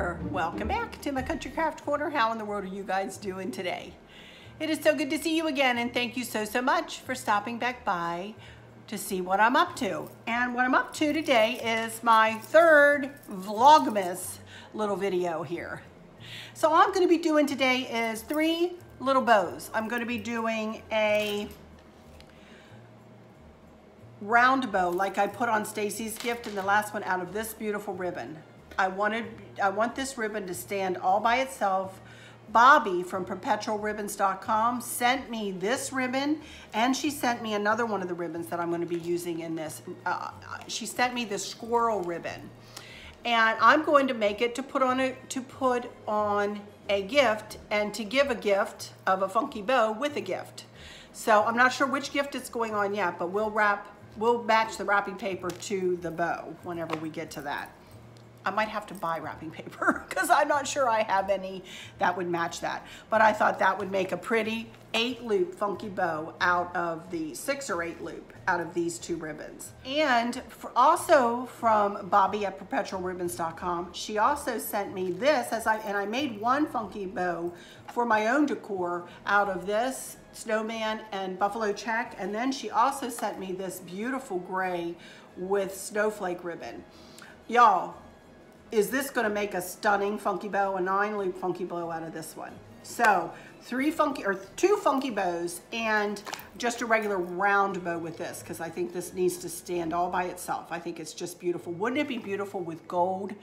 Welcome back to my Country Craft Corner. How in the world are you guys doing today? It is so good to see you again and thank you so, so much for stopping back by to see what I'm up to. And what I'm up to today is my third Vlogmas little video here. So all I'm gonna be doing today is three little bows. I'm gonna be doing a round bow like I put on Stacy's gift and the last one out of this beautiful ribbon. I wanted, I want this ribbon to stand all by itself. Bobby from perpetualribbons.com sent me this ribbon and she sent me another one of the ribbons that I'm going to be using in this. Uh, she sent me this squirrel ribbon and I'm going to make it to put on a, to put on a gift and to give a gift of a funky bow with a gift. So I'm not sure which gift it's going on yet, but we'll wrap, we'll match the wrapping paper to the bow whenever we get to that. I might have to buy wrapping paper because I'm not sure I have any that would match that. But I thought that would make a pretty eight loop funky bow out of the six or eight loop out of these two ribbons. And also from Bobby at perpetualribbons.com, she also sent me this as I, and I made one funky bow for my own decor out of this snowman and buffalo check. And then she also sent me this beautiful gray with snowflake ribbon. Y'all, is this gonna make a stunning funky bow, a nine loop funky bow out of this one. So three funky, or two funky bows and just a regular round bow with this because I think this needs to stand all by itself. I think it's just beautiful. Wouldn't it be beautiful with gold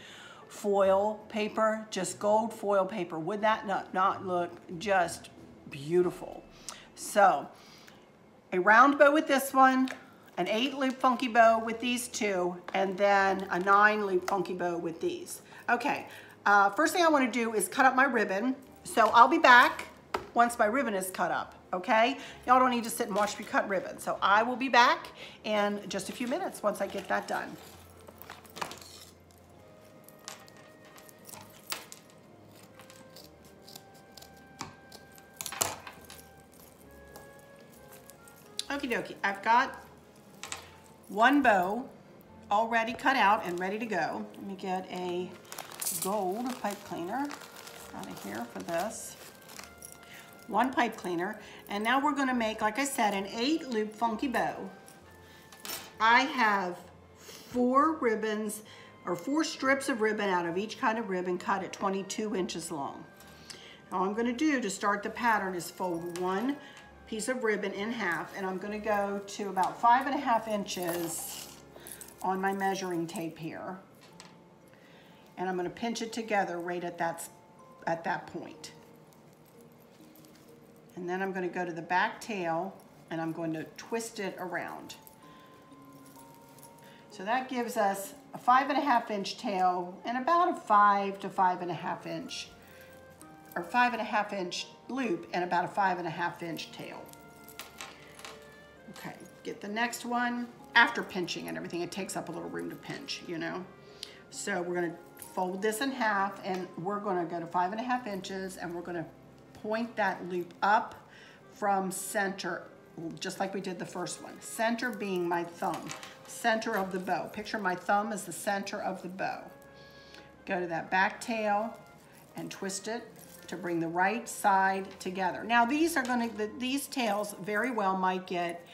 foil paper? Just gold foil paper. Would that not, not look just beautiful? So a round bow with this one, an eight loop funky bow with these two, and then a nine loop funky bow with these. Okay, uh, first thing I wanna do is cut up my ribbon. So I'll be back once my ribbon is cut up, okay? Y'all don't need to sit and watch me cut ribbon. So I will be back in just a few minutes once I get that done. Okie dokie, I've got one bow already cut out and ready to go. Let me get a gold pipe cleaner out of here for this. One pipe cleaner. And now we're gonna make, like I said, an eight loop funky bow. I have four ribbons or four strips of ribbon out of each kind of ribbon cut at 22 inches long. All I'm gonna do to start the pattern is fold one piece of ribbon in half and I'm gonna go to about five and a half inches on my measuring tape here. And I'm gonna pinch it together right at that, at that point. And then I'm gonna go to the back tail and I'm going to twist it around. So that gives us a five and a half inch tail and about a five to five and a half inch or five and a half inch loop and about a five and a half inch tail. Okay, get the next one. After pinching and everything, it takes up a little room to pinch, you know? So we're gonna fold this in half and we're gonna go to five and a half inches and we're gonna point that loop up from center, just like we did the first one. Center being my thumb, center of the bow. Picture my thumb as the center of the bow. Go to that back tail and twist it to bring the right side together. Now these are gonna, the, these tails very well might get,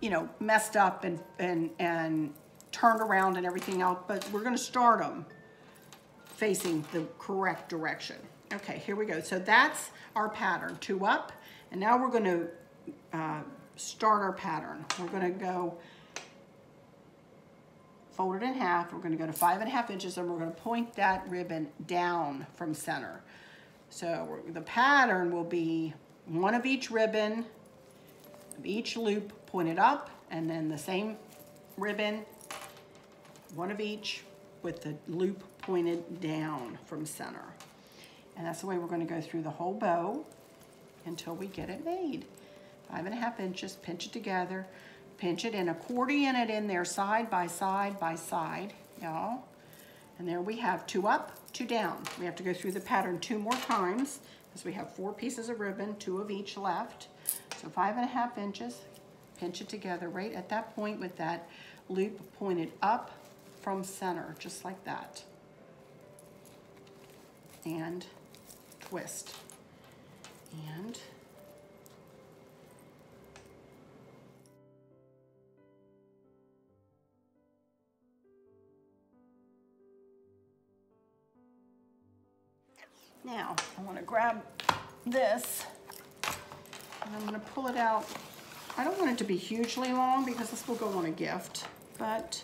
you know, messed up and, and, and turned around and everything else, but we're gonna start them facing the correct direction. Okay, here we go. So that's our pattern, two up, and now we're gonna uh, start our pattern. We're gonna go fold it in half. We're gonna go to five and a half inches and we're gonna point that ribbon down from center. So the pattern will be one of each ribbon, each loop pointed up, and then the same ribbon, one of each, with the loop pointed down from center. And that's the way we're gonna go through the whole bow until we get it made. Five and a half inches, pinch it together, pinch it and accordion it in there side by side by side, y'all. And there we have two up, two down. We have to go through the pattern two more times because we have four pieces of ribbon, two of each left. So five and a half inches, pinch it together right at that point with that loop pointed up from center, just like that. and twist. And Now, I want to grab this and I'm going to pull it out. I don't want it to be hugely long because this will go on a gift, but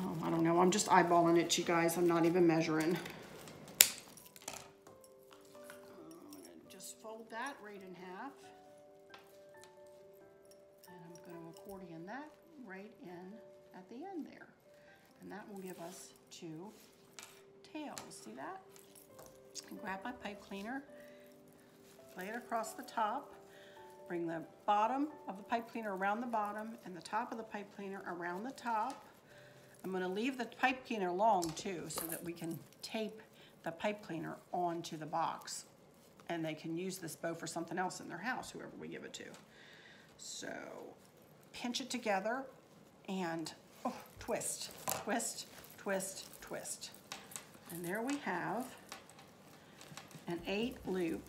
oh, I don't know. I'm just eyeballing it, you guys. I'm not even measuring. I'm going to just fold that right in half. And I'm going to accordion that right in at the end there. And that will give us two tails. See that? Grab my pipe cleaner, lay it across the top, bring the bottom of the pipe cleaner around the bottom and the top of the pipe cleaner around the top. I'm gonna leave the pipe cleaner long too so that we can tape the pipe cleaner onto the box and they can use this bow for something else in their house, whoever we give it to. So pinch it together and oh, twist, twist, twist, twist. And there we have an eight loop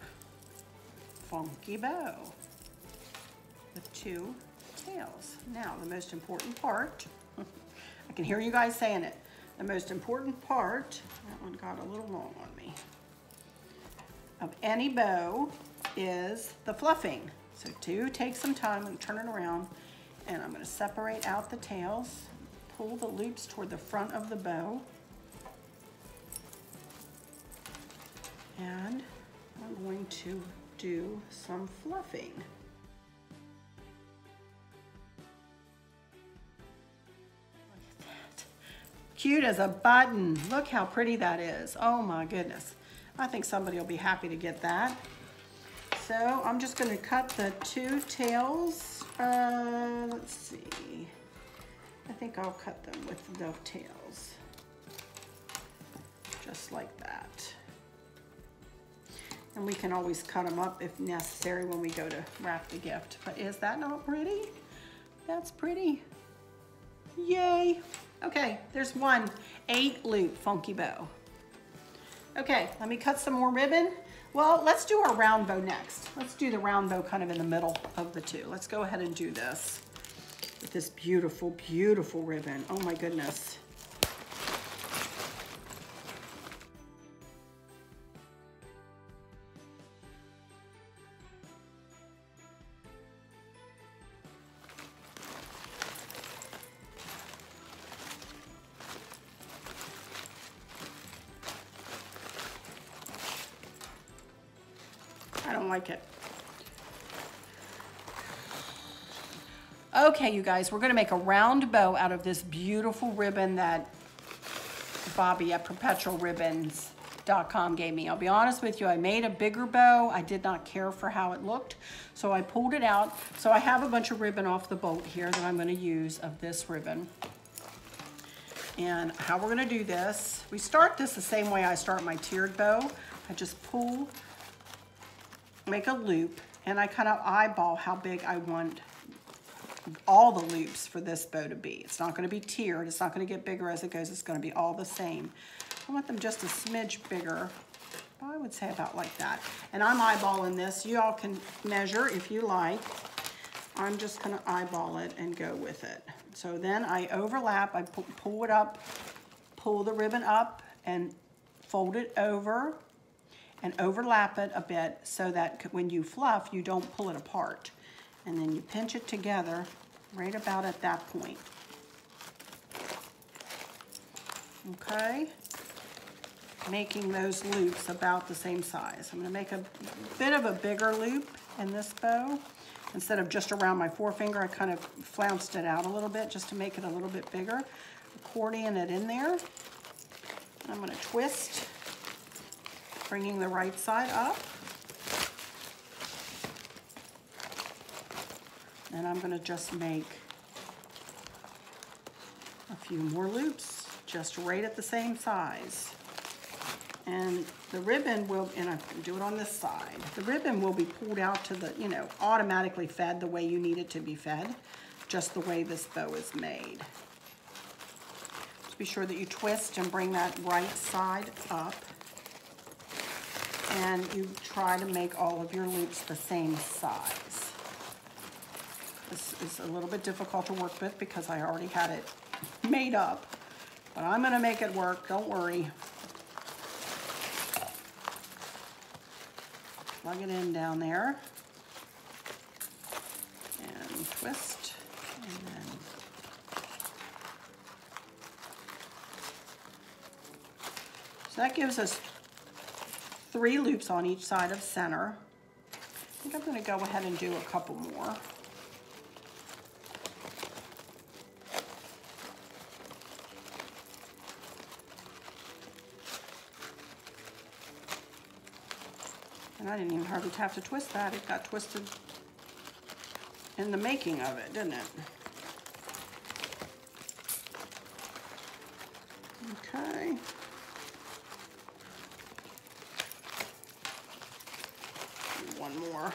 funky bow with two tails. Now, the most important part, I can hear you guys saying it, the most important part, that one got a little long on me, of any bow is the fluffing. So do take some time and turn it around and I'm gonna separate out the tails, pull the loops toward the front of the bow, and I'm going to do some fluffing. Cute as a button. Look how pretty that is. Oh my goodness. I think somebody will be happy to get that. So I'm just going to cut the two tails. Uh, let's see. I think I'll cut them with the tails. Just like that. And we can always cut them up if necessary when we go to wrap the gift. But is that not pretty? That's pretty. Yay. Okay, there's one eight loop funky bow. Okay, let me cut some more ribbon. Well, let's do our round bow next. Let's do the round bow kind of in the middle of the two. Let's go ahead and do this with this beautiful, beautiful ribbon. Oh my goodness. Don't like it. Okay, you guys, we're gonna make a round bow out of this beautiful ribbon that Bobby at perpetualribbons.com gave me. I'll be honest with you, I made a bigger bow. I did not care for how it looked, so I pulled it out. So I have a bunch of ribbon off the boat here that I'm gonna use of this ribbon. And how we're gonna do this, we start this the same way I start my tiered bow. I just pull make a loop and I kind of eyeball how big I want all the loops for this bow to be. It's not going to be tiered. It's not going to get bigger as it goes. It's going to be all the same. I want them just a smidge bigger. I would say about like that. And I'm eyeballing this. You all can measure if you like. I'm just going to eyeball it and go with it. So then I overlap. I pull it up, pull the ribbon up and fold it over and overlap it a bit so that when you fluff, you don't pull it apart. And then you pinch it together right about at that point. Okay? Making those loops about the same size. I'm gonna make a bit of a bigger loop in this bow. Instead of just around my forefinger, I kind of flounced it out a little bit just to make it a little bit bigger. Accordion it in there. I'm gonna twist bringing the right side up. And I'm going to just make a few more loops, just right at the same size. And the ribbon will, and I can do it on this side, the ribbon will be pulled out to the, you know, automatically fed the way you need it to be fed, just the way this bow is made. Just be sure that you twist and bring that right side up. And you try to make all of your loops the same size. This is a little bit difficult to work with because I already had it made up, but I'm gonna make it work, don't worry. Plug it in down there and twist and then So that gives us three loops on each side of center. I think I'm gonna go ahead and do a couple more. And I didn't even hardly have to twist that. It got twisted in the making of it, didn't it? Okay. One more.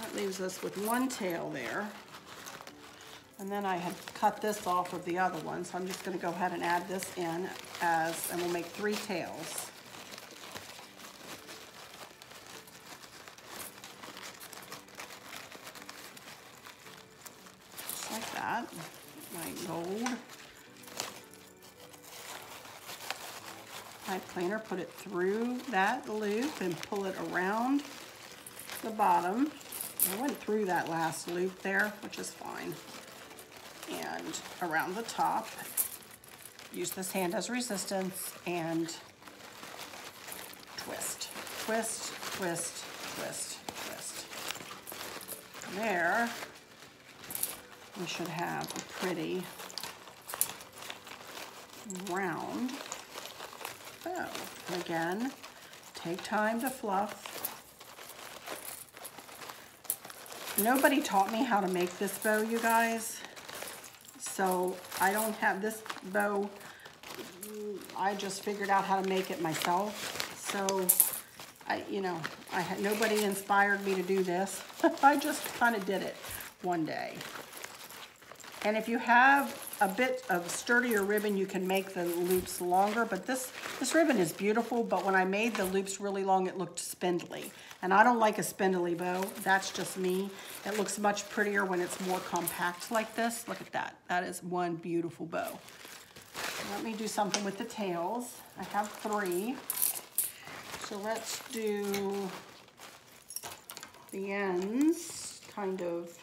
That leaves us with one tail there. And then I had cut this off of the other one, so I'm just gonna go ahead and add this in as, and we'll make three tails. Put it through that loop and pull it around the bottom. I went through that last loop there, which is fine. And around the top, use this hand as resistance and twist, twist, twist, twist, twist. There, we should have a pretty round And again, take time to fluff. Nobody taught me how to make this bow, you guys. So I don't have this bow. I just figured out how to make it myself. So I, you know, I had nobody inspired me to do this. I just kind of did it one day. And if you have a bit of sturdier ribbon, you can make the loops longer, but this, this ribbon is beautiful, but when I made the loops really long, it looked spindly. And I don't like a spindly bow, that's just me. It looks much prettier when it's more compact like this. Look at that, that is one beautiful bow. Let me do something with the tails. I have three. So let's do the ends, kind of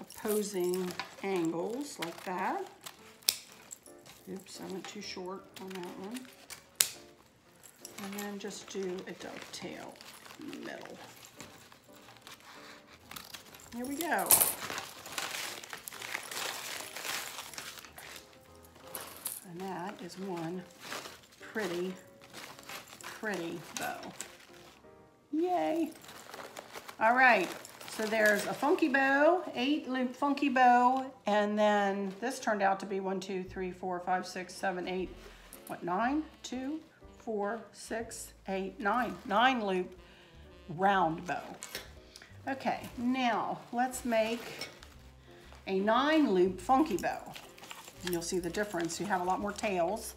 opposing angles like that. Oops, I went too short on that one. And then just do a dovetail in the middle. Here we go. And that is one pretty, pretty bow. Yay. All right, so there's a funky bow, eight loop funky bow, and then this turned out to be one, two, three, four, five, six, seven, eight, what, nine? Two, four, six, eight, nine. Nine loop round bow. Okay, now let's make a nine loop funky bow. And you'll see the difference. You have a lot more tails.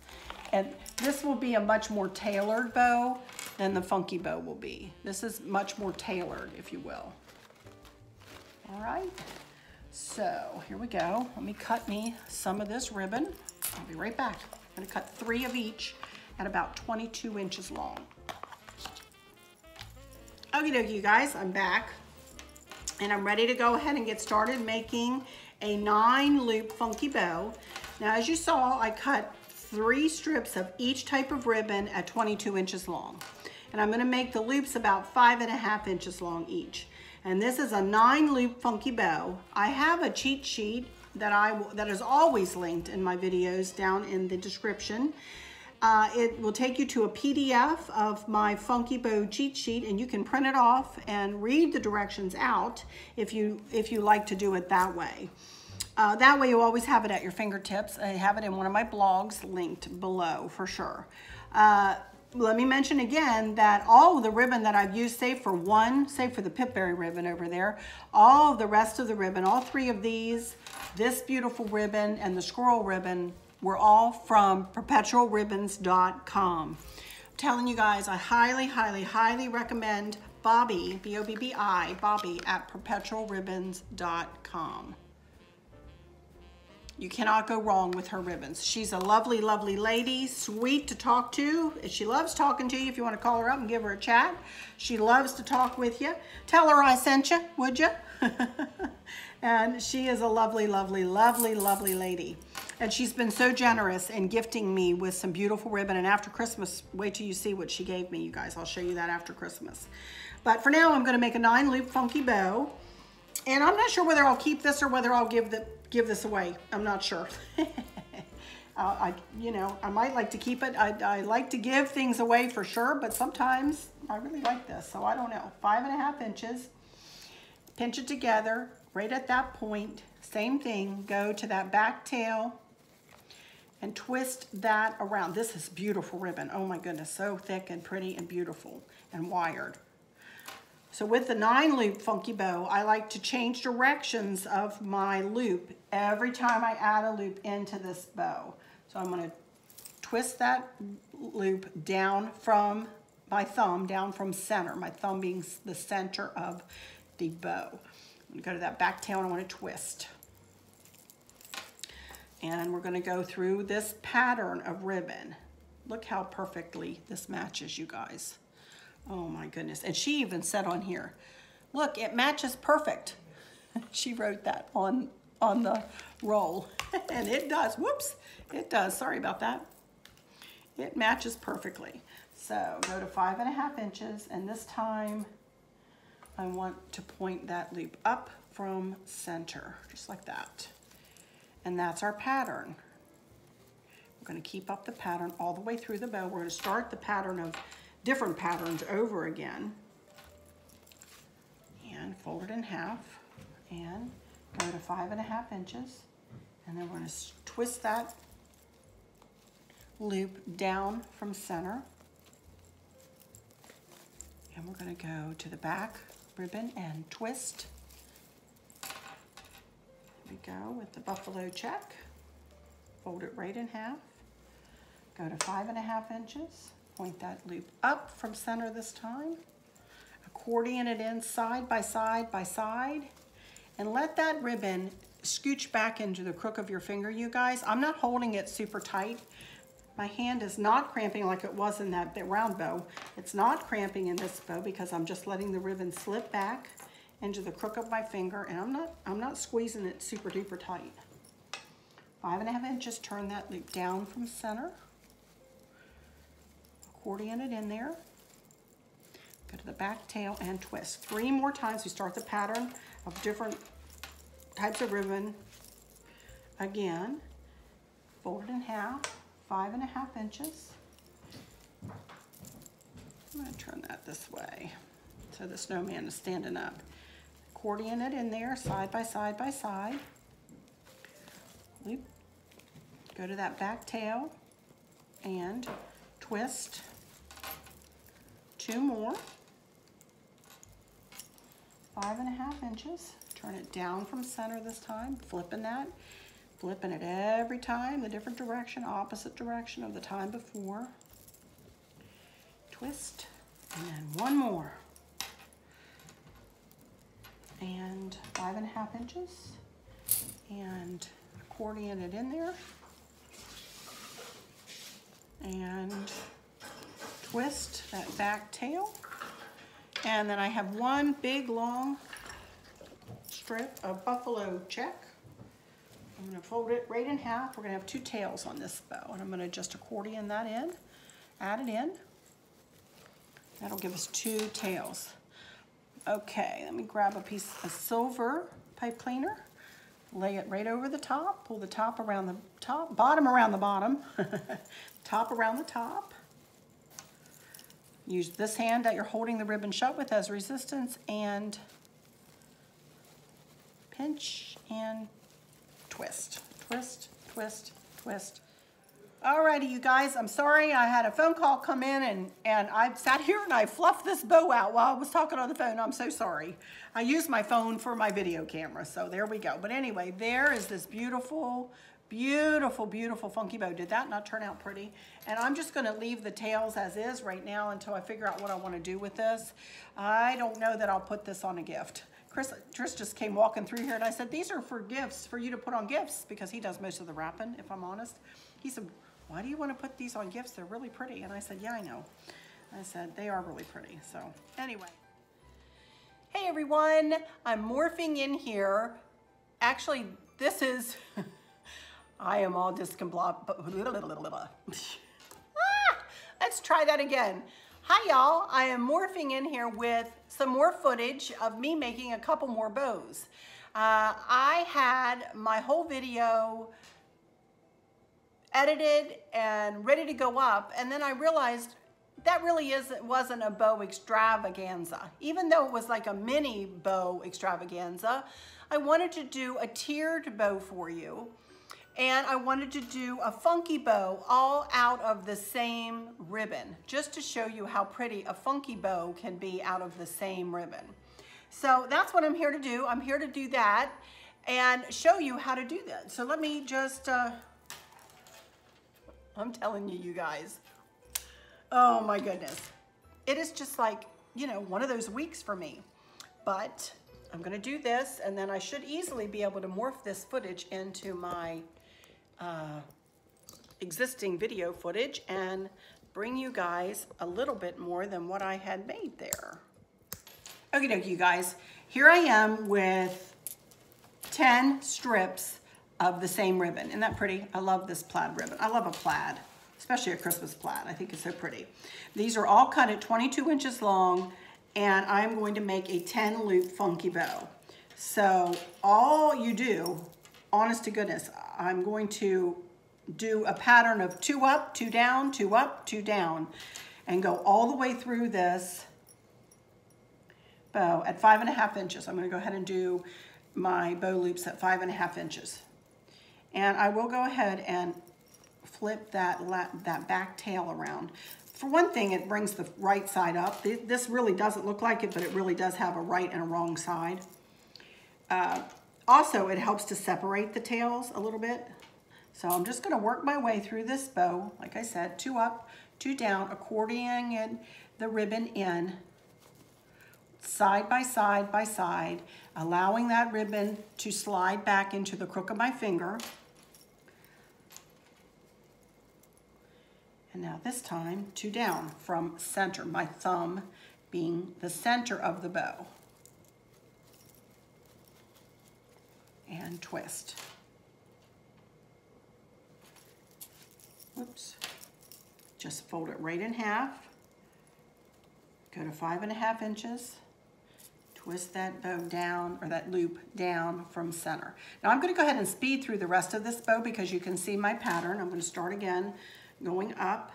And this will be a much more tailored bow than the funky bow will be. This is much more tailored, if you will. All right, so here we go. Let me cut me some of this ribbon. I'll be right back. I'm gonna cut three of each at about 22 inches long. Okie dokie, you guys, I'm back. And I'm ready to go ahead and get started making a nine loop funky bow. Now, as you saw, I cut three strips of each type of ribbon at 22 inches long. And I'm gonna make the loops about five and a half inches long each. And this is a nine loop funky bow. I have a cheat sheet that I that is always linked in my videos down in the description. Uh, it will take you to a PDF of my Funky Bow cheat sheet and you can print it off and read the directions out if you, if you like to do it that way. Uh, that way you always have it at your fingertips. I have it in one of my blogs linked below for sure. Uh, let me mention again that all of the ribbon that I've used, save for one, save for the Pipberry ribbon over there, all of the rest of the ribbon, all three of these, this beautiful ribbon and the squirrel ribbon were all from perpetualribbons.com. I'm telling you guys, I highly, highly, highly recommend Bobby, B-O-B-B-I, Bobby at perpetualribbons.com. You cannot go wrong with her ribbons. She's a lovely, lovely lady, sweet to talk to. She loves talking to you if you want to call her up and give her a chat. She loves to talk with you. Tell her I sent you, would you? and she is a lovely, lovely, lovely, lovely lady. And she's been so generous in gifting me with some beautiful ribbon. And after Christmas, wait till you see what she gave me, you guys. I'll show you that after Christmas. But for now, I'm going to make a nine loop funky bow. And I'm not sure whether I'll keep this or whether I'll give the give this away. I'm not sure. uh, I, you know, I might like to keep it. I, I like to give things away for sure, but sometimes I really like this. So I don't know. Five and a half inches. Pinch it together right at that point. Same thing. Go to that back tail and twist that around. This is beautiful ribbon. Oh my goodness, so thick and pretty and beautiful and wired. So with the nine loop funky bow, I like to change directions of my loop every time I add a loop into this bow. So I'm gonna twist that loop down from my thumb, down from center, my thumb being the center of the bow. I'm gonna go to that back tail and I wanna twist. And we're gonna go through this pattern of ribbon. Look how perfectly this matches, you guys. Oh my goodness. And she even said on here, look, it matches perfect. she wrote that on, on the roll. and it does. Whoops. It does. Sorry about that. It matches perfectly. So go to five and a half inches. And this time I want to point that loop up from center, just like that. And that's our pattern. We're going to keep up the pattern all the way through the bow. We're going to start the pattern of different patterns over again. And fold it in half and go to five and a half inches. And then we're gonna twist that loop down from center. And we're gonna go to the back ribbon and twist. There we go with the buffalo check. Fold it right in half. Go to five and a half inches Point that loop up from center this time. Accordion it in side by side by side. And let that ribbon scooch back into the crook of your finger, you guys. I'm not holding it super tight. My hand is not cramping like it was in that round bow. It's not cramping in this bow because I'm just letting the ribbon slip back into the crook of my finger and I'm not, I'm not squeezing it super duper tight. Five and a half inches, turn that loop down from center accordion it in there. Go to the back tail and twist. Three more times. We start the pattern of different types of ribbon. Again, fold in half, five and a half inches. I'm going to turn that this way so the snowman is standing up. Accordion it in there, side by side by side. Go to that back tail and twist two more, five and a half inches. Turn it down from center this time, flipping that, flipping it every time, the different direction, opposite direction of the time before. Twist, and then one more. And five and a half inches, and accordion it in there. And twist that back tail. And then I have one big long strip of buffalo check. I'm gonna fold it right in half. We're gonna have two tails on this bow and I'm gonna just accordion that in, add it in. That'll give us two tails. Okay, let me grab a piece of silver pipe cleaner, lay it right over the top, pull the top around the top, bottom around the bottom, top around the top. Use this hand that you're holding the ribbon shut with as resistance and pinch and twist, twist, twist, twist. Alrighty, you guys, I'm sorry I had a phone call come in and, and I sat here and I fluffed this bow out while I was talking on the phone. I'm so sorry. I used my phone for my video camera, so there we go. But anyway, there is this beautiful Beautiful, beautiful funky bow. Did that not turn out pretty? And I'm just gonna leave the tails as is right now until I figure out what I wanna do with this. I don't know that I'll put this on a gift. Chris, Chris just came walking through here and I said, these are for gifts, for you to put on gifts, because he does most of the wrapping, if I'm honest. He said, why do you wanna put these on gifts? They're really pretty. And I said, yeah, I know. I said, they are really pretty. So anyway. Hey everyone, I'm morphing in here. Actually, this is, I am all discombobulated. ah, let's try that again. Hi y'all, I am morphing in here with some more footage of me making a couple more bows. Uh, I had my whole video edited and ready to go up and then I realized that really isn't, wasn't a bow extravaganza. Even though it was like a mini bow extravaganza, I wanted to do a tiered bow for you. And I wanted to do a funky bow all out of the same ribbon, just to show you how pretty a funky bow can be out of the same ribbon. So that's what I'm here to do. I'm here to do that and show you how to do that. So let me just, uh, I'm telling you, you guys, Oh my goodness. It is just like, you know, one of those weeks for me. But I'm gonna do this and then I should easily be able to morph this footage into my uh, existing video footage and bring you guys a little bit more than what I had made there. Okay, dokie, you guys. Here I am with 10 strips of the same ribbon. Isn't that pretty? I love this plaid ribbon. I love a plaid especially a Christmas plaid. I think it's so pretty. These are all cut at 22 inches long, and I'm going to make a 10 loop funky bow. So all you do, honest to goodness, I'm going to do a pattern of two up, two down, two up, two down, and go all the way through this bow at five and a half inches. I'm gonna go ahead and do my bow loops at five and a half inches. And I will go ahead and flip that, that back tail around. For one thing, it brings the right side up. This really doesn't look like it, but it really does have a right and a wrong side. Uh, also, it helps to separate the tails a little bit. So I'm just gonna work my way through this bow, like I said, two up, two down, accordioning the ribbon in, side by side by side, allowing that ribbon to slide back into the crook of my finger. And now this time, two down from center, my thumb being the center of the bow. And twist. Whoops. Just fold it right in half. Go to five and a half inches. Twist that bow down, or that loop down from center. Now I'm gonna go ahead and speed through the rest of this bow because you can see my pattern. I'm gonna start again going up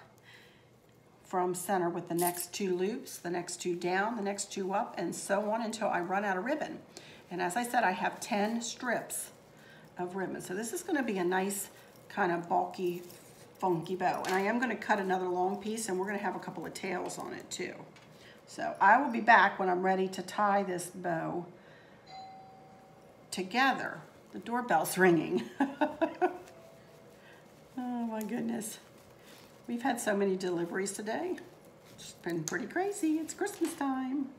from center with the next two loops, the next two down, the next two up, and so on until I run out of ribbon. And as I said, I have 10 strips of ribbon. So this is gonna be a nice kind of bulky, funky bow. And I am gonna cut another long piece and we're gonna have a couple of tails on it too. So I will be back when I'm ready to tie this bow together. The doorbell's ringing. oh my goodness. We've had so many deliveries today. It's been pretty crazy. It's Christmas time.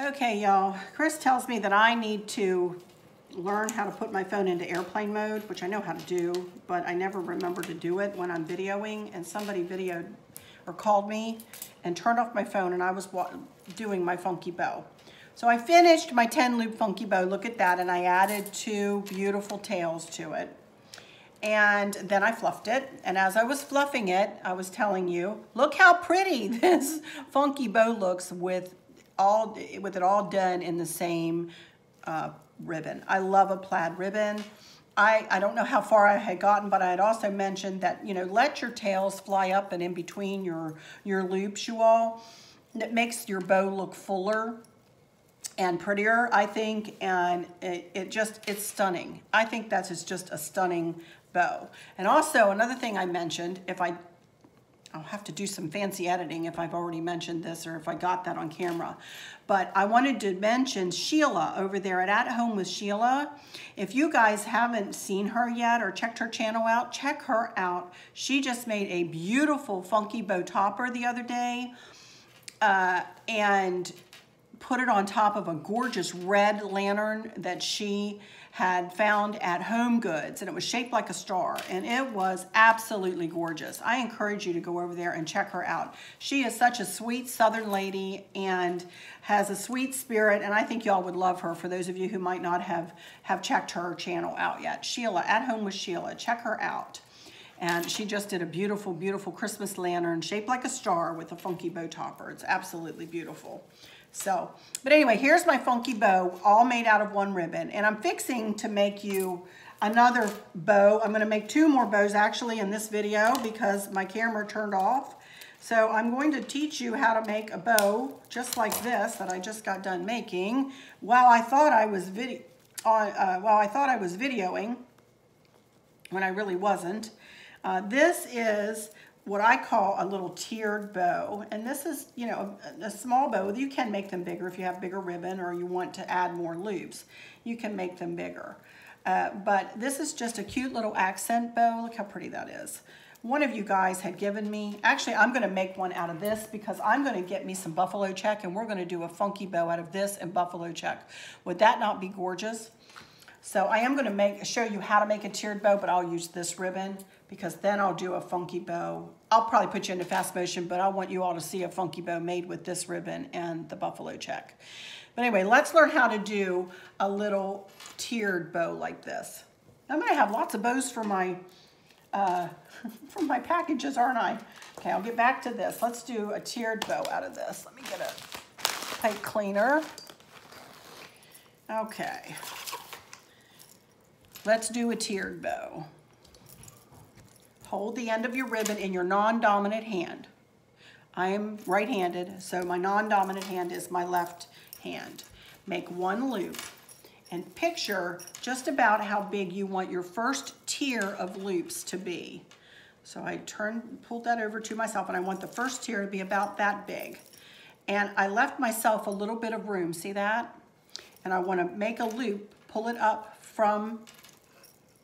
Okay, y'all. Chris tells me that I need to learn how to put my phone into airplane mode, which I know how to do, but I never remember to do it when I'm videoing, and somebody videoed or called me and turned off my phone and I was doing my funky bow. So I finished my 10 loop funky bow, look at that, and I added two beautiful tails to it. And then I fluffed it, and as I was fluffing it, I was telling you, look how pretty this funky bow looks with all with it all done in the same uh, ribbon. I love a plaid ribbon. I, I don't know how far I had gotten, but I had also mentioned that, you know, let your tails fly up and in between your, your loops, you all. It makes your bow look fuller and prettier, I think, and it, it just, it's stunning. I think that's just a stunning bow. And also, another thing I mentioned, if I, I'll have to do some fancy editing if I've already mentioned this or if I got that on camera. But I wanted to mention Sheila over there at At Home with Sheila. If you guys haven't seen her yet or checked her channel out, check her out. She just made a beautiful funky bow topper the other day. Uh, and put it on top of a gorgeous red lantern that she had found at Home Goods and it was shaped like a star and it was absolutely gorgeous. I encourage you to go over there and check her out. She is such a sweet southern lady and has a sweet spirit and I think y'all would love her for those of you who might not have, have checked her channel out yet. Sheila, At Home with Sheila, check her out. And she just did a beautiful, beautiful Christmas lantern shaped like a star with a funky bow topper. It's absolutely beautiful. So, but anyway, here's my funky bow, all made out of one ribbon. And I'm fixing to make you another bow. I'm gonna make two more bows actually in this video because my camera turned off. So I'm going to teach you how to make a bow just like this that I just got done making while I thought I was video, uh, while I thought I was videoing when I really wasn't. Uh, this is what I call a little tiered bow. And this is, you know, a, a, small bow. You can make them bigger if you have bigger ribbon or you want to add more loops. You can make them bigger. Uh, but this is just a cute little accent bow. Look how pretty that is. One of you guys had given me, actually I'm gonna make one out of this because I'm gonna get me some buffalo check and we're gonna do a funky bow out of this and buffalo check. Would that not be gorgeous? So I am gonna make show you how to make a tiered bow, but I'll use this ribbon because then I'll do a funky bow. I'll probably put you into fast motion, but I want you all to see a funky bow made with this ribbon and the buffalo check. But anyway, let's learn how to do a little tiered bow like this. I'm gonna have lots of bows for my, uh, for my packages, aren't I? Okay, I'll get back to this. Let's do a tiered bow out of this. Let me get a pipe cleaner. Okay. Let's do a tiered bow. Hold the end of your ribbon in your non-dominant hand. I am right-handed, so my non-dominant hand is my left hand. Make one loop and picture just about how big you want your first tier of loops to be. So I turned, pulled that over to myself and I want the first tier to be about that big. And I left myself a little bit of room, see that? And I wanna make a loop, pull it up from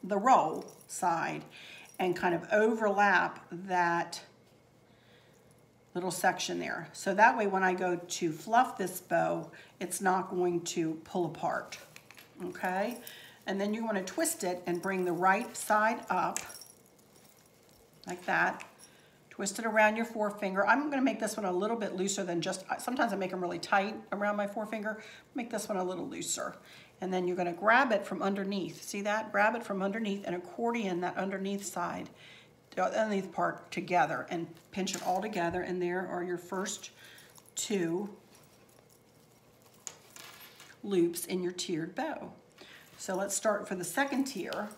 the roll side and kind of overlap that little section there. So that way when I go to fluff this bow, it's not going to pull apart, okay? And then you wanna twist it and bring the right side up, like that. Twist it around your forefinger. I'm gonna make this one a little bit looser than just, sometimes I make them really tight around my forefinger. Make this one a little looser and then you're gonna grab it from underneath. See that? Grab it from underneath and accordion that underneath side, the underneath part together and pinch it all together and there are your first two loops in your tiered bow. So let's start for the second tier.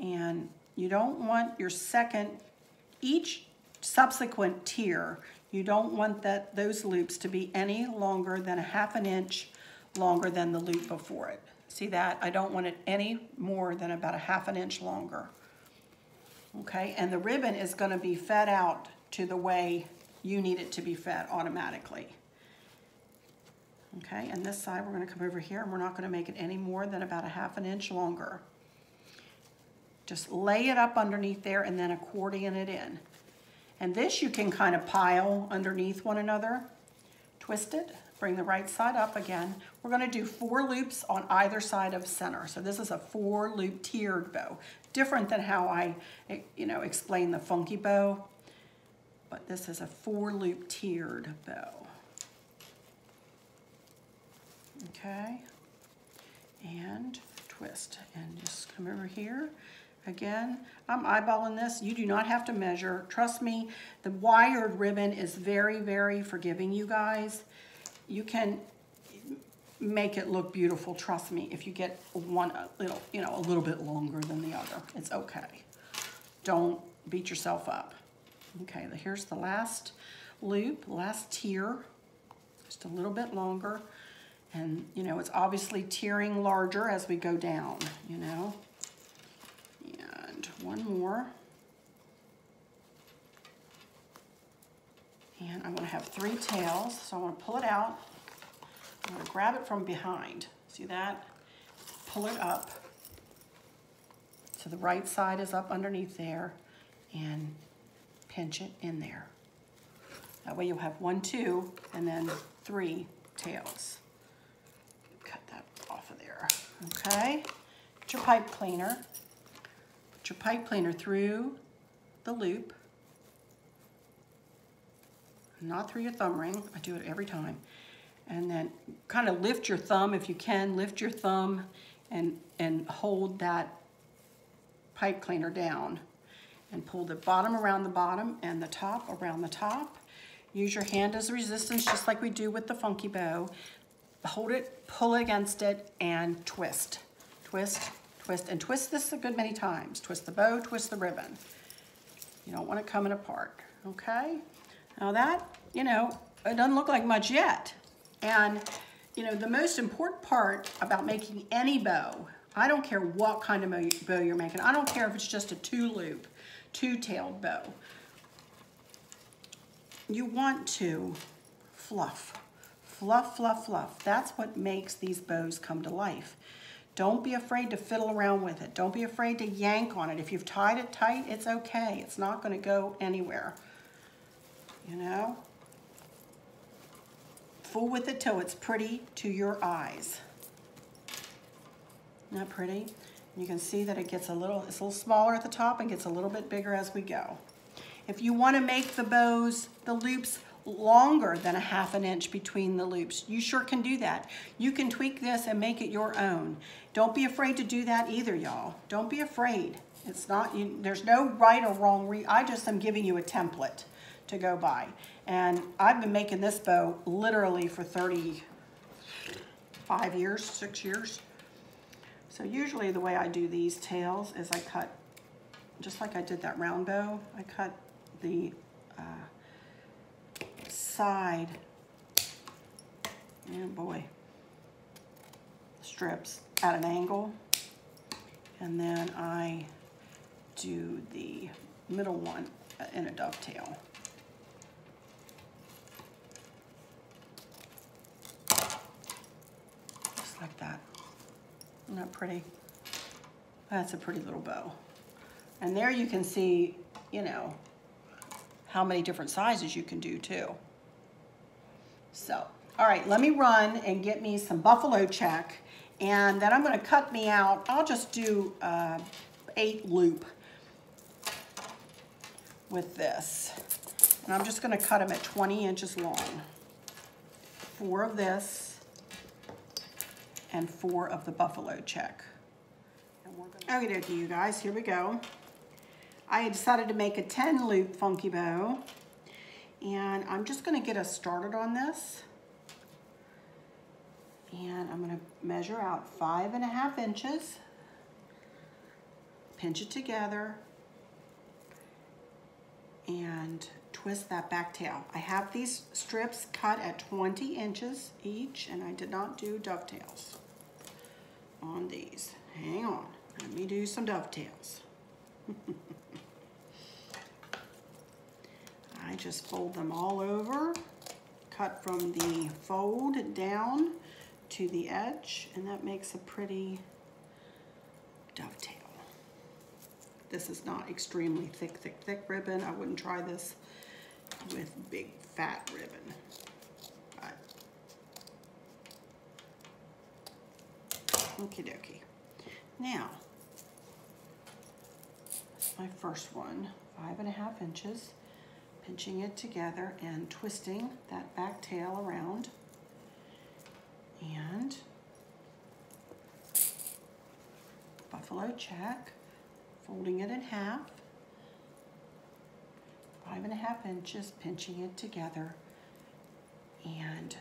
And you don't want your second, each subsequent tier, you don't want that those loops to be any longer than a half an inch longer than the loop before it. See that? I don't want it any more than about a half an inch longer. Okay, and the ribbon is gonna be fed out to the way you need it to be fed automatically. Okay, and this side we're gonna come over here and we're not gonna make it any more than about a half an inch longer. Just lay it up underneath there and then accordion it in. And this you can kind of pile underneath one another. Twist it, bring the right side up again. We're gonna do four loops on either side of center. So this is a four loop tiered bow. Different than how I, you know, explain the funky bow, but this is a four loop tiered bow. Okay, and twist and just come over here Again, I'm eyeballing this. You do not have to measure. Trust me, the wired ribbon is very, very forgiving, you guys. You can make it look beautiful, trust me, if you get one a little, you know, a little bit longer than the other. It's okay. Don't beat yourself up. Okay, here's the last loop, last tier, just a little bit longer. And, you know, it's obviously tiering larger as we go down, you know one more. And I'm gonna have three tails, so I'm gonna pull it out. I'm gonna grab it from behind. See that? Pull it up. So the right side is up underneath there and pinch it in there. That way you'll have one, two, and then three tails. Cut that off of there, okay? Get your pipe cleaner. Your pipe cleaner through the loop. Not through your thumb ring, I do it every time. And then kind of lift your thumb if you can, lift your thumb and, and hold that pipe cleaner down and pull the bottom around the bottom and the top around the top. Use your hand as a resistance just like we do with the funky bow. Hold it, pull against it, and twist. Twist, twist, and twist this a good many times. Twist the bow, twist the ribbon. You don't want it coming apart, okay? Now that, you know, it doesn't look like much yet. And, you know, the most important part about making any bow, I don't care what kind of bow you're making. I don't care if it's just a two loop, two-tailed bow. You want to fluff, fluff, fluff, fluff. That's what makes these bows come to life. Don't be afraid to fiddle around with it. Don't be afraid to yank on it. If you've tied it tight, it's okay. It's not gonna go anywhere, you know? Fool with it till it's pretty to your eyes. Not pretty? You can see that it gets a little, it's a little smaller at the top and gets a little bit bigger as we go. If you want to make the bows, the loops longer than a half an inch between the loops, you sure can do that. You can tweak this and make it your own. Don't be afraid to do that either, y'all. Don't be afraid. It's not, you, there's no right or wrong, re I just am giving you a template to go by. And I've been making this bow literally for 35 years, six years. So usually the way I do these tails is I cut, just like I did that round bow, I cut the uh, side, oh boy, strips at an angle. And then I do the middle one in a dovetail. Just like that. Isn't that pretty? That's a pretty little bow. And there you can see, you know, how many different sizes you can do too. So, all right, let me run and get me some buffalo check. And then I'm gonna cut me out, I'll just do uh, eight loop with this. And I'm just gonna cut them at 20 inches long. Four of this, and four of the buffalo check. Okay, dokie, you guys, here we go. I decided to make a 10 loop funky bow and I'm just gonna get us started on this. And I'm gonna measure out five and a half inches, pinch it together, and twist that back tail. I have these strips cut at 20 inches each, and I did not do dovetails on these. Hang on, let me do some dovetails. I just fold them all over, cut from the fold down to the edge, and that makes a pretty dovetail. This is not extremely thick, thick, thick ribbon. I wouldn't try this with big fat ribbon. But, okie dokie. Now, my first one, five and a half inches, pinching it together and twisting that back tail around. And buffalo check, folding it in half five and a half inches, pinching it together. And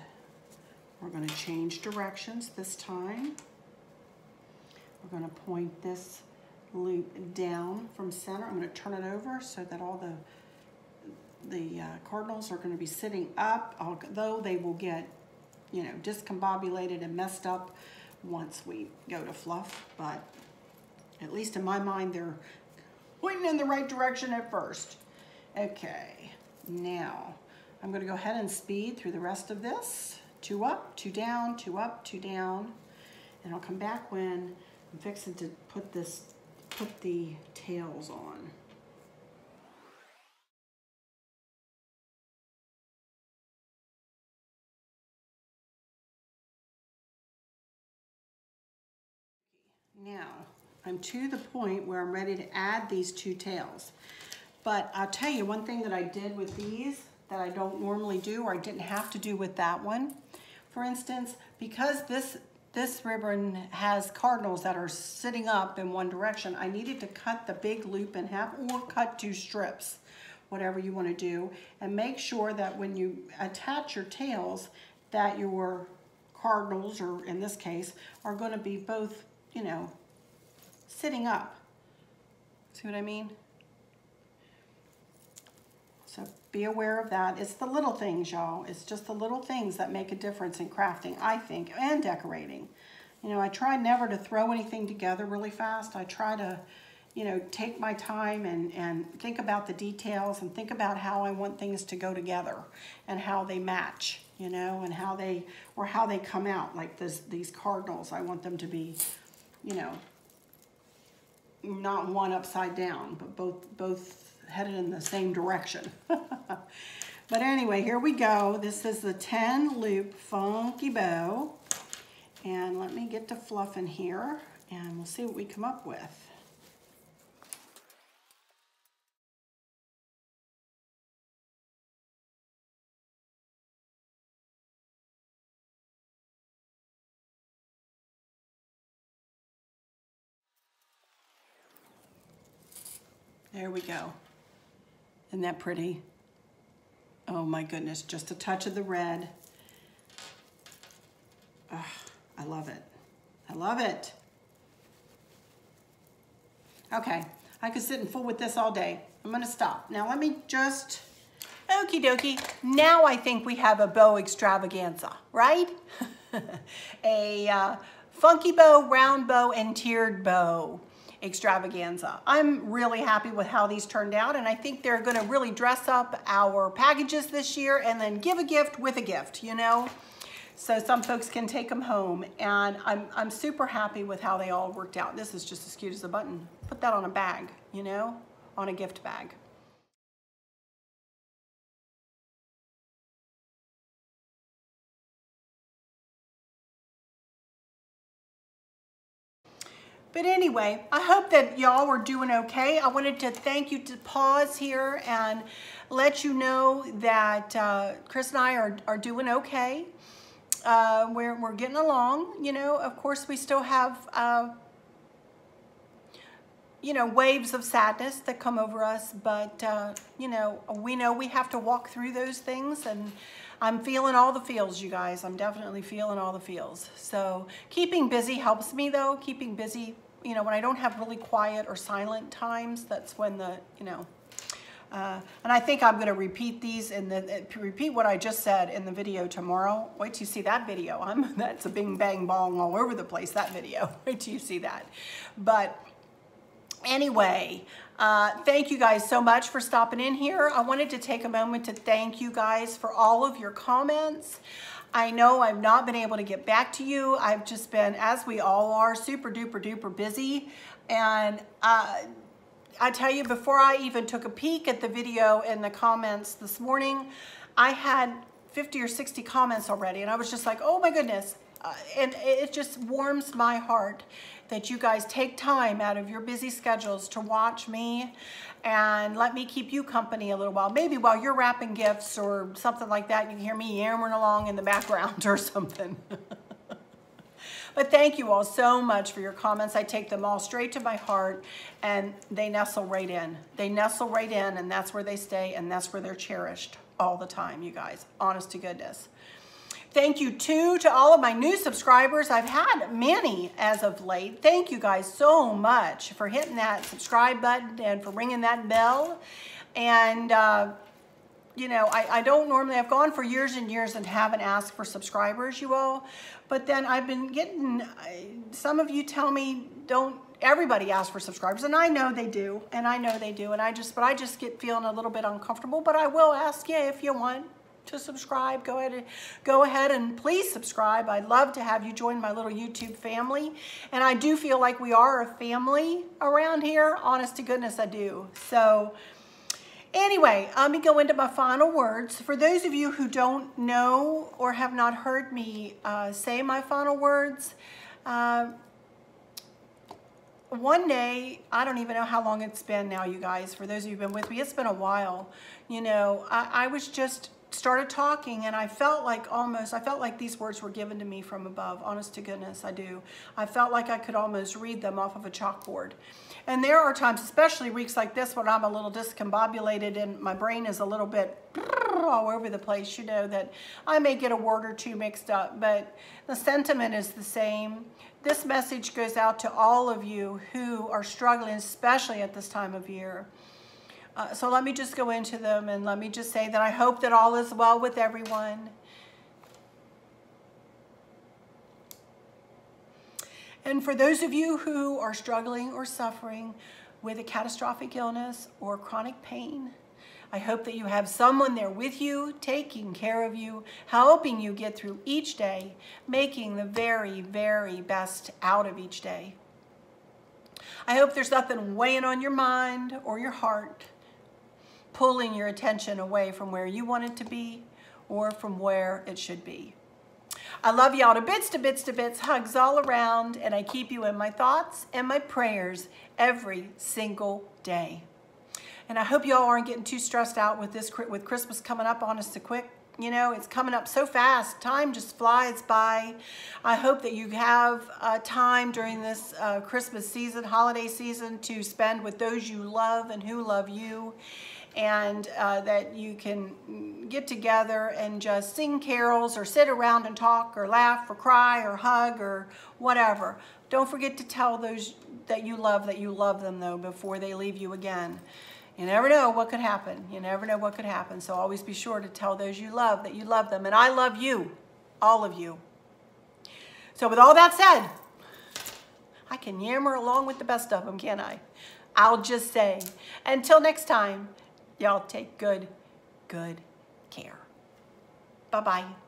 we're gonna change directions this time. We're gonna point this loop down from center. I'm gonna turn it over so that all the the uh, cardinals are gonna be sitting up, although they will get, you know, discombobulated and messed up once we go to fluff, but at least in my mind, they're pointing in the right direction at first. Okay, now I'm gonna go ahead and speed through the rest of this. Two up, two down, two up, two down. And I'll come back when I'm fixing to put this, put the tails on. Now, I'm to the point where I'm ready to add these two tails. But I'll tell you one thing that I did with these that I don't normally do or I didn't have to do with that one. For instance, because this this ribbon has cardinals that are sitting up in one direction, I needed to cut the big loop in half or cut two strips, whatever you want to do. And make sure that when you attach your tails, that your cardinals, or in this case, are going to be both, you know, sitting up. See what I mean? So be aware of that. It's the little things, y'all. It's just the little things that make a difference in crafting, I think, and decorating. You know, I try never to throw anything together really fast. I try to, you know, take my time and, and think about the details and think about how I want things to go together and how they match, you know, and how they, or how they come out. Like this, these cardinals, I want them to be, you know, not one upside down, but both, both headed in the same direction. but anyway, here we go. This is the 10 loop funky bow. And let me get to fluffing here and we'll see what we come up with. There we go. Isn't that pretty? Oh my goodness, just a touch of the red. Oh, I love it. I love it. Okay, I could sit and fool with this all day. I'm gonna stop. Now let me just, okie dokie. Now I think we have a bow extravaganza, right? a uh, funky bow, round bow, and tiered bow extravaganza. I'm really happy with how these turned out and I think they're gonna really dress up our packages this year and then give a gift with a gift, you know? So some folks can take them home and I'm, I'm super happy with how they all worked out. This is just as cute as a button. Put that on a bag, you know, on a gift bag. But anyway, I hope that y'all were doing okay. I wanted to thank you to pause here and let you know that uh, Chris and I are, are doing okay. Uh, we're, we're getting along, you know, of course we still have, uh, you know, waves of sadness that come over us, but, uh, you know, we know we have to walk through those things and I'm feeling all the feels, you guys. I'm definitely feeling all the feels. So keeping busy helps me though. Keeping busy you know, when I don't have really quiet or silent times, that's when the, you know, uh, and I think I'm going to repeat these in the, uh, repeat what I just said in the video tomorrow. Wait till you see that video. I'm, that's a bing bang bong all over the place, that video. Wait till you see that. But anyway, uh, thank you guys so much for stopping in here. I wanted to take a moment to thank you guys for all of your comments. I know I've not been able to get back to you. I've just been, as we all are, super duper duper busy. And uh, I tell you, before I even took a peek at the video and the comments this morning, I had 50 or 60 comments already. And I was just like, oh my goodness. Uh, and it just warms my heart that you guys take time out of your busy schedules to watch me and let me keep you company a little while. Maybe while you're wrapping gifts or something like that, you can hear me yammering along in the background or something. but thank you all so much for your comments. I take them all straight to my heart and they nestle right in. They nestle right in and that's where they stay and that's where they're cherished all the time, you guys. Honest to goodness. Thank you too to all of my new subscribers. I've had many as of late. Thank you guys so much for hitting that subscribe button and for ringing that bell. And, uh, you know, I, I don't normally, I've gone for years and years and haven't asked for subscribers, you all. But then I've been getting, some of you tell me don't everybody asks for subscribers and I know they do and I know they do and I just but I just get feeling a little bit uncomfortable but I will ask you if you want to subscribe, go ahead and go ahead and please subscribe. I'd love to have you join my little YouTube family. And I do feel like we are a family around here. Honest to goodness, I do. So anyway, let me go into my final words. For those of you who don't know or have not heard me uh, say my final words, uh, one day, I don't even know how long it's been now, you guys, for those of you who've been with me, it's been a while. You know, I, I was just started talking and I felt like almost, I felt like these words were given to me from above, honest to goodness, I do. I felt like I could almost read them off of a chalkboard. And there are times, especially weeks like this when I'm a little discombobulated and my brain is a little bit all over the place, you know, that I may get a word or two mixed up, but the sentiment is the same. This message goes out to all of you who are struggling, especially at this time of year. Uh, so let me just go into them and let me just say that I hope that all is well with everyone. And for those of you who are struggling or suffering with a catastrophic illness or chronic pain, I hope that you have someone there with you, taking care of you, helping you get through each day, making the very, very best out of each day. I hope there's nothing weighing on your mind or your heart pulling your attention away from where you want it to be or from where it should be. I love y'all to bits, to bits, to bits, hugs all around, and I keep you in my thoughts and my prayers every single day. And I hope y'all aren't getting too stressed out with this with Christmas coming up on us so quick. You know, it's coming up so fast. Time just flies by. I hope that you have uh, time during this uh, Christmas season, holiday season, to spend with those you love and who love you and uh, that you can get together and just sing carols or sit around and talk or laugh or cry or hug or whatever. Don't forget to tell those that you love that you love them though before they leave you again. You never know what could happen. You never know what could happen. So always be sure to tell those you love that you love them. And I love you, all of you. So with all that said, I can yammer along with the best of them, can't I? I'll just say, until next time, Y'all take good, good care. Bye-bye.